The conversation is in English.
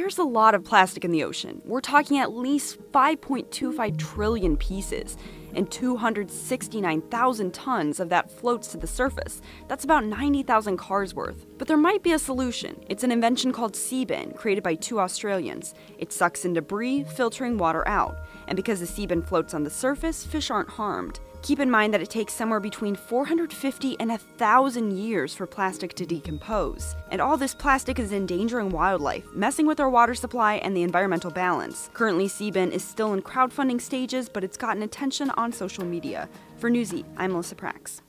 There's a lot of plastic in the ocean. We're talking at least 5.25 trillion pieces, and 269,000 tons of that floats to the surface. That's about 90,000 cars worth. But there might be a solution. It's an invention called Seabin, created by two Australians. It sucks in debris, filtering water out. And because the Seabin floats on the surface, fish aren't harmed. Keep in mind that it takes somewhere between 450 and 1,000 years for plastic to decompose. And all this plastic is endangering wildlife, messing with our water supply and the environmental balance. Currently, Seabin is still in crowdfunding stages, but it's gotten attention on social media. For Newsy, I'm Melissa Prax.